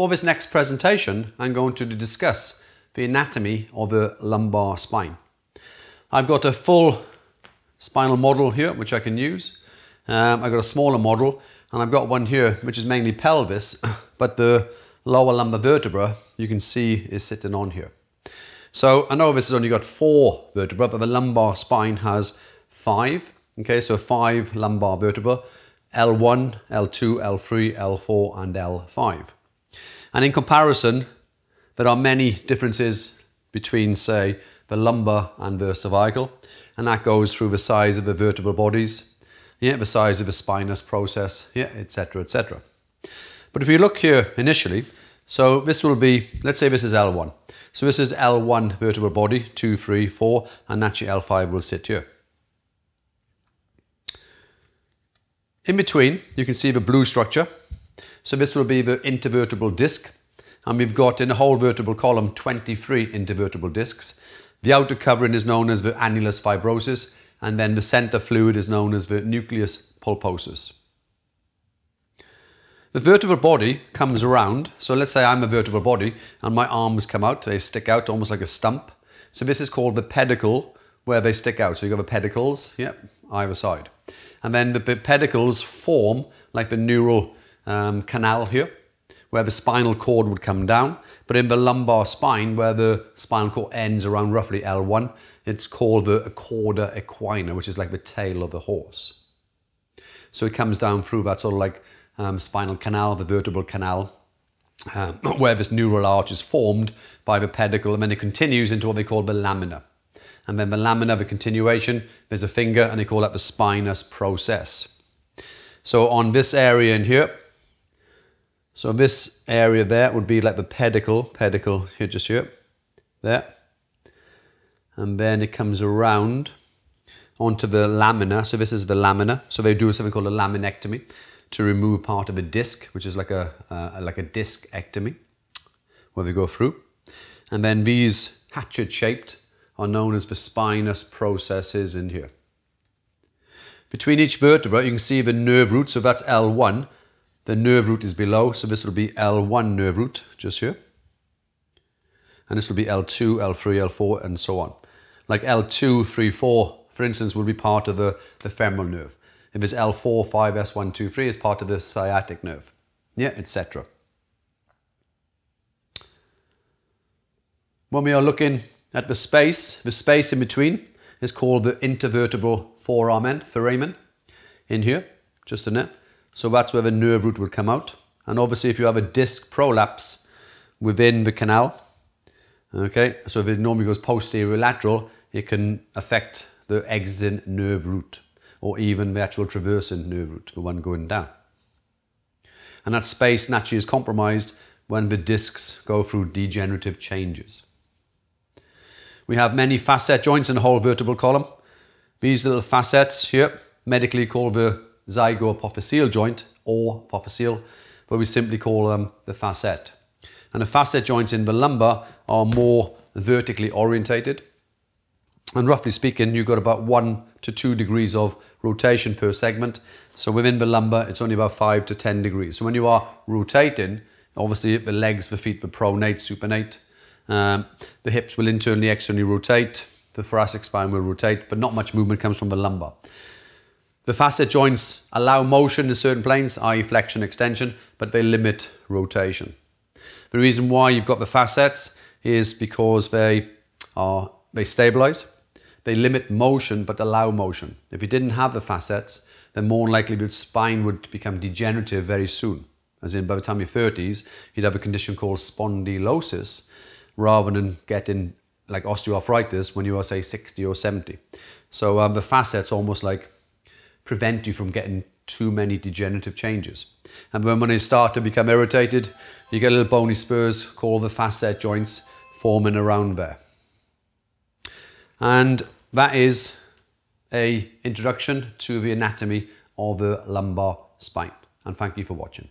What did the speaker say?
For this next presentation, I'm going to discuss the anatomy of the lumbar spine. I've got a full spinal model here, which I can use. Um, I've got a smaller model, and I've got one here, which is mainly pelvis, but the lower lumbar vertebra, you can see, is sitting on here. So I know this has only got four vertebrae, but the lumbar spine has five. Okay, so five lumbar vertebrae, L1, L2, L3, L4, and L5. And in comparison, there are many differences between, say, the lumbar and the cervical, and that goes through the size of the vertebral bodies, yeah, the size of the spinous process, yeah, etc., etc. But if we look here initially, so this will be, let's say this is L1. So this is L1 vertebral body, 2, 3, 4, and naturally L5 will sit here. In between, you can see the blue structure. So this will be the intervertebral disc. And we've got in the whole vertebral column 23 intervertebral discs. The outer covering is known as the annulus fibrosus, and then the center fluid is known as the nucleus pulposus. The vertebral body comes around. So let's say I'm a vertebral body and my arms come out, they stick out almost like a stump. So this is called the pedicle where they stick out. So you've got the pedicles, yep, either side. And then the pedicles form like the neural um, canal here, where the spinal cord would come down. But in the lumbar spine, where the spinal cord ends around roughly L1, it's called the cauda equina, which is like the tail of a horse. So it comes down through that sort of like um, spinal canal, the vertebral canal, um, where this neural arch is formed by the pedicle, and then it continues into what they call the lamina. And then the lamina, the continuation, there's a finger, and they call that the spinous process. So on this area in here, so this area there would be like the pedicle, pedicle here, just here, there. And then it comes around onto the lamina. So this is the lamina. So they do something called a laminectomy to remove part of a disc, which is like a uh, like a discectomy, where they go through. And then these hatchet-shaped are known as the spinous processes in here. Between each vertebra, you can see the nerve root, so that's L1. The nerve root is below, so this will be L1 nerve root, just here. And this will be L2, L3, L4, and so on. Like L2, 3, 4, for instance, will be part of the, the femoral nerve. If it's L4, 5, S1, 2, 3, it's part of the sciatic nerve. Yeah, etc. When we are looking at the space, the space in between is called the intervertebral foramen, foramen, in here, just in it. So that's where the nerve root will come out. And obviously if you have a disc prolapse within the canal, okay, so if it normally goes posterior lateral, it can affect the exiting nerve root or even the actual traversing nerve root, the one going down. And that space naturally is compromised when the discs go through degenerative changes. We have many facet joints in the whole vertebral column. These little facets here, medically called the zygoapophyseal joint or apophyseal, but we simply call them the facet. And the facet joints in the lumbar are more vertically orientated. And roughly speaking, you've got about one to two degrees of rotation per segment. So within the lumbar, it's only about five to 10 degrees. So when you are rotating, obviously the legs, the feet, the pronate, supinate. Um, the hips will internally, externally rotate. The thoracic spine will rotate, but not much movement comes from the lumbar. The facet joints allow motion in certain planes, i.e. flexion, extension, but they limit rotation. The reason why you've got the facets is because they are they stabilize they limit motion but allow motion. If you didn't have the facets, then more likely your spine would become degenerative very soon. As in, by the time you're 30s, you'd have a condition called spondylosis rather than getting like osteoarthritis when you are, say, 60 or 70. So um, the facets almost like prevent you from getting too many degenerative changes. And then when they start to become irritated, you get little bony spurs called the facet joints forming around there. And that is a introduction to the anatomy of the lumbar spine. And thank you for watching.